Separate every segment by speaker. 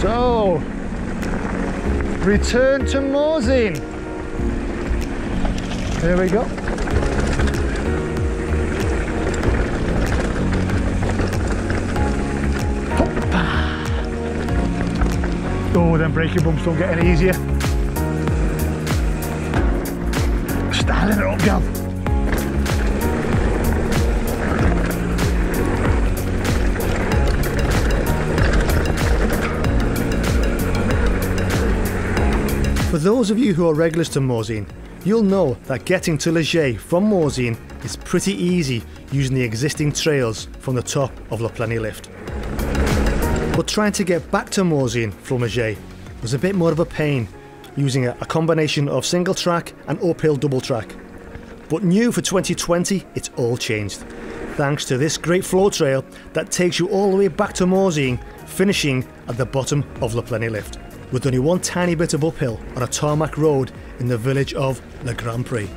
Speaker 1: So, return to Morzine. There we go. Oh, them braking bumps don't get any easier. Styling it up, gal. Those of you who are regulars to Morzine, you'll know that getting to Les Gets from Morzine is pretty easy using the existing trails from the top of Le Pleney lift. But trying to get back to Morzine from Les Gets was a bit more of a pain, using a, combination of single track and uphill double track. But new for 2020, it's all changed. Thanks to this great flow trail that takes you all the way back to Morzine, finishing at the bottom of Le Pleney lift with only one tiny bit of uphill on a tarmac road in the village of Le Grand Prix.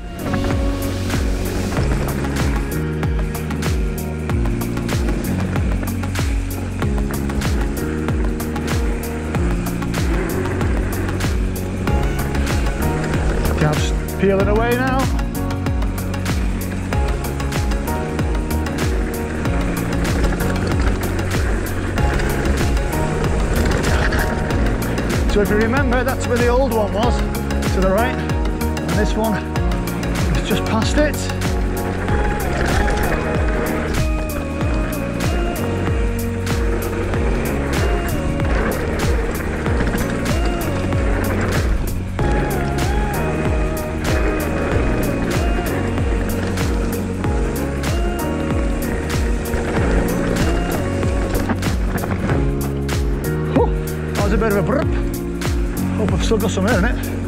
Speaker 1: Peeling away now. So if you remember, that's where the old one was, to the right, and this one is just past it. Bit of a still got some air in it.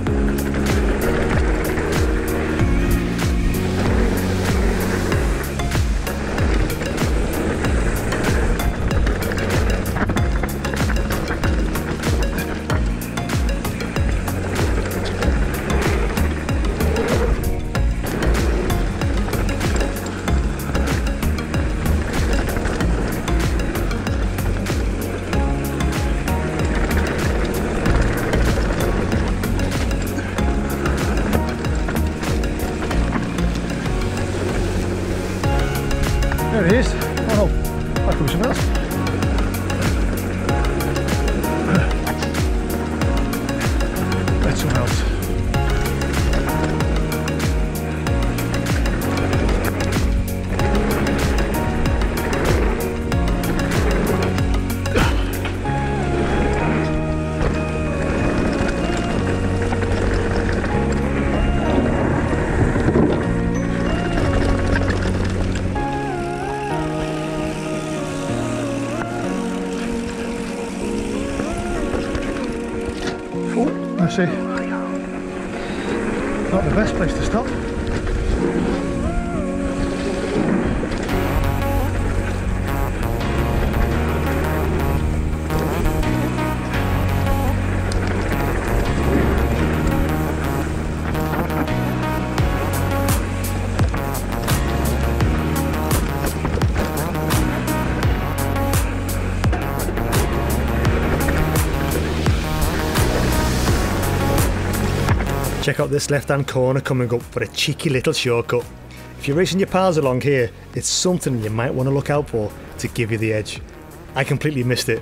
Speaker 1: It is. Oh could be something else. See. Not the best place to stop. Check out this left hand corner coming up for a cheeky little shortcut. If you're racing your pals along here, it's something you might want to look out for to give you the edge. I completely missed it.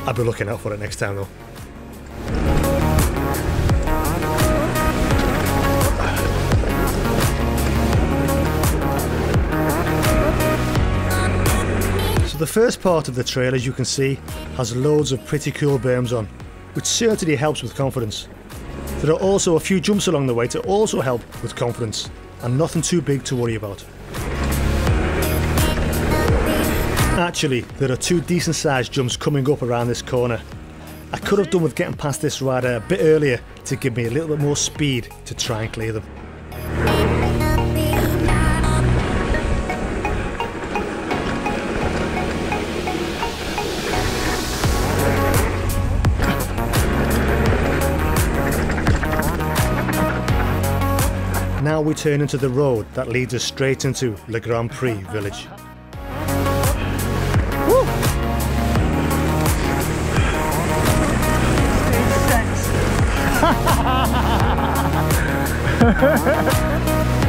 Speaker 1: I'll be looking out for it next time though. So the first part of the trail, as you can see, has loads of pretty cool berms on, which certainly helps with confidence. There are also a few jumps along the way to also help with confidence, and nothing too big to worry about. Actually, there are two decent sized jumps coming up around this corner. I could have done with getting past this rider a bit earlier to give me a little bit more speed to try and clear them. Now we turn into the road that leads us straight into Le Grand Prix village.
Speaker 2: Woo!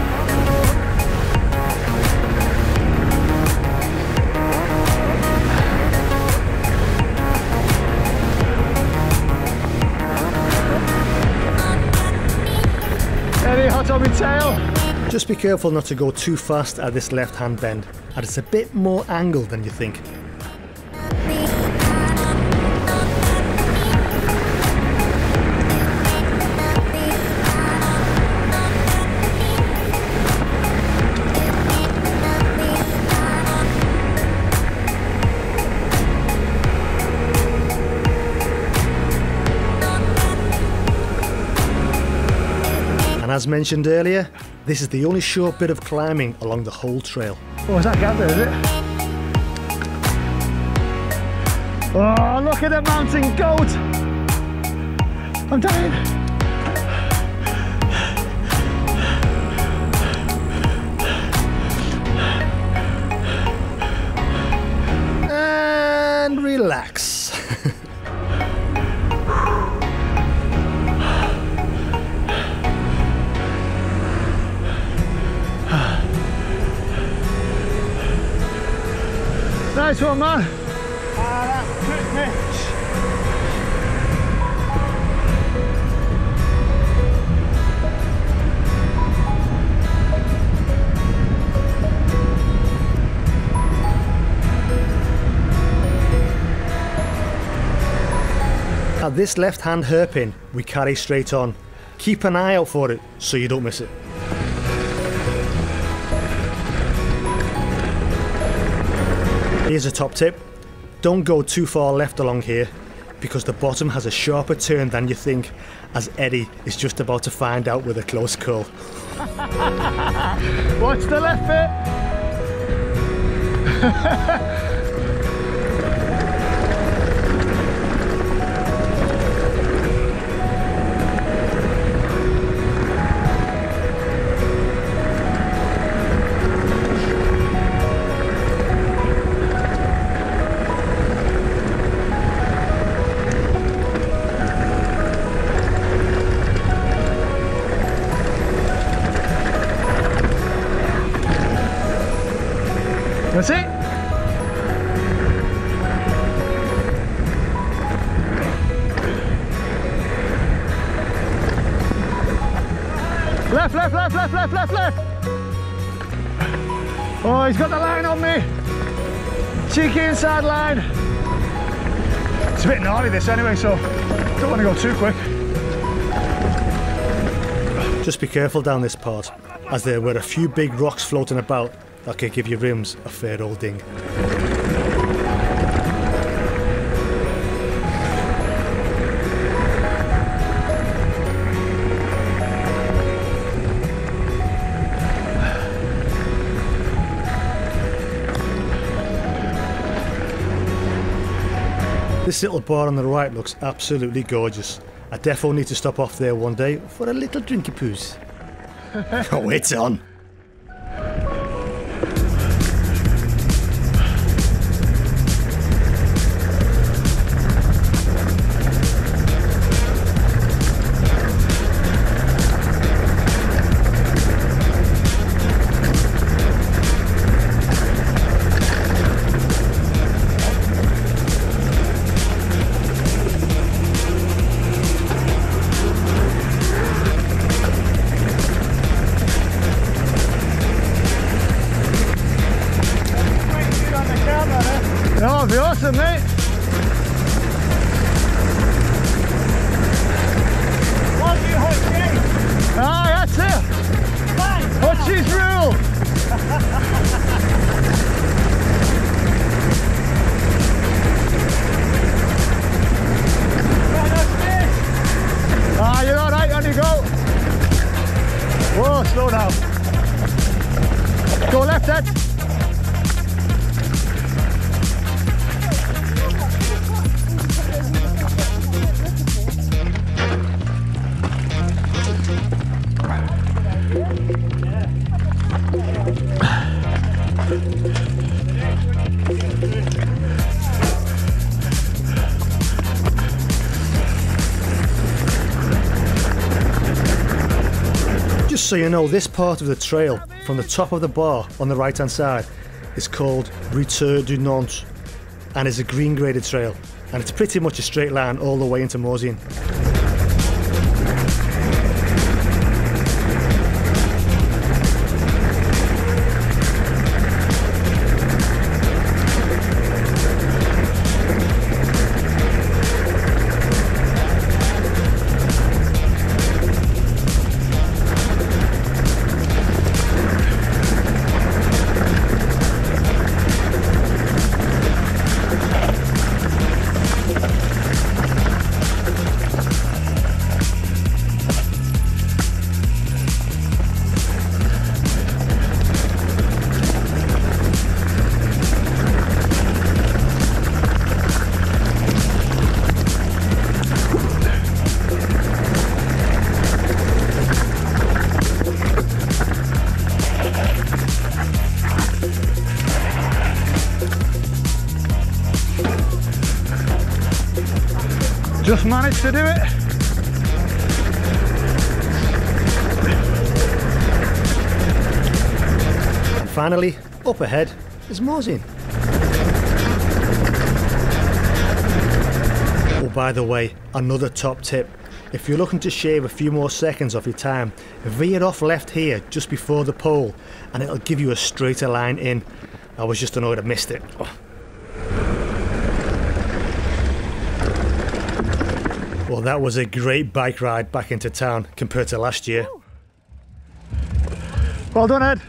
Speaker 2: on my tail?
Speaker 1: Just be careful not to go too fast at this left hand bend, and it's a bit more angled than you think. As mentioned earlier, this is the only short bit of climbing along the whole trail.
Speaker 2: Oh, is that gap there, is it? Oh, look at the mountain goat! I'm dying! One, man!
Speaker 3: Ah, that's quick, Mitch.
Speaker 1: At this left hand hairpin, we carry straight on. Keep an eye out for it so you don't miss it. Here's a top tip don't go too far left along here because the bottom has a sharper turn than you think, as Eddie is just about to find out with a close call.
Speaker 2: Watch the left bit! That's it! Left, left, left, left, left, left, left! Oh, he's got the line on me! Cheeky inside line! It's a bit gnarly this anyway, so don't want to go too quick.
Speaker 1: Just be careful down this part, as there were a few big rocks floating about that could give your rims a fair old ding. This little bar on the right looks absolutely gorgeous. I definitely need to stop off there one day for a little drinky poos. oh, it's on.
Speaker 2: Awesome, mate!
Speaker 3: One, two, hot cheese.
Speaker 2: Ah, that's it! Hot cheese rule!
Speaker 3: That's it.
Speaker 2: Ah, you're all right, on you go. Whoa, slow down. Go left, Ed.
Speaker 1: Just so you know, this part of the trail, from the top of the bar on the right hand side, is called Retour du Nantes and is a green graded trail. And it's pretty much a straight line all the way into Morzine.
Speaker 2: Just managed to do it.
Speaker 1: And finally, up ahead is Morzine. Oh, by the way, another top tip. If you're looking to shave a few more seconds off your time, veer off left here just before the pole and it'll give you a straighter line in. I was just annoyed I missed it. Oh. Well, that was a great bike ride back into town compared to last year.
Speaker 2: Well done, Ed.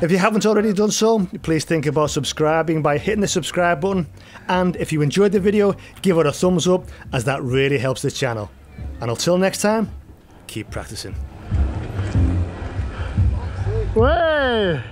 Speaker 1: If you haven't already done so, please think about subscribing by hitting the subscribe button. And if you enjoyed the video, give it a thumbs up as that really helps the channel. And until next time, keep practicing.
Speaker 2: Way!